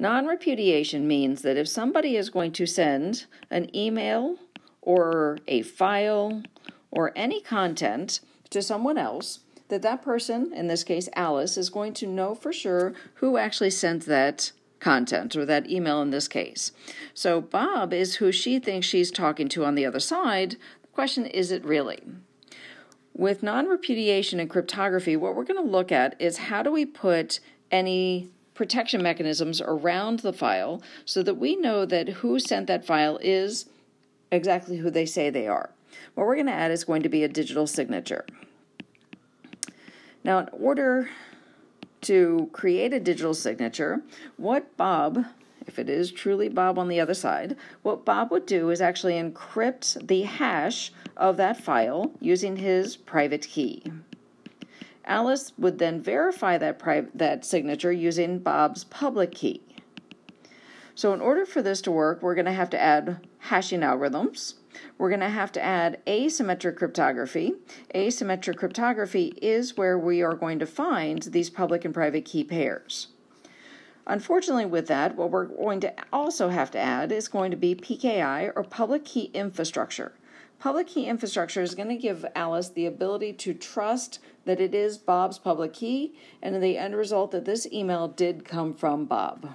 Non repudiation means that if somebody is going to send an email or a file or any content to someone else, that that person, in this case Alice, is going to know for sure who actually sent that content or that email in this case. So Bob is who she thinks she's talking to on the other side. The question is it really? With non repudiation and cryptography, what we're going to look at is how do we put any protection mechanisms around the file so that we know that who sent that file is exactly who they say they are. What we're going to add is going to be a digital signature. Now, in order to create a digital signature, what Bob, if it is truly Bob on the other side, what Bob would do is actually encrypt the hash of that file using his private key. Alice would then verify that, that signature using Bob's public key. So in order for this to work, we're going to have to add hashing algorithms. We're going to have to add asymmetric cryptography. Asymmetric cryptography is where we are going to find these public and private key pairs. Unfortunately, with that, what we're going to also have to add is going to be PKI or public key infrastructure. Public key infrastructure is going to give Alice the ability to trust that it is Bob's public key, and in the end result that this email did come from Bob.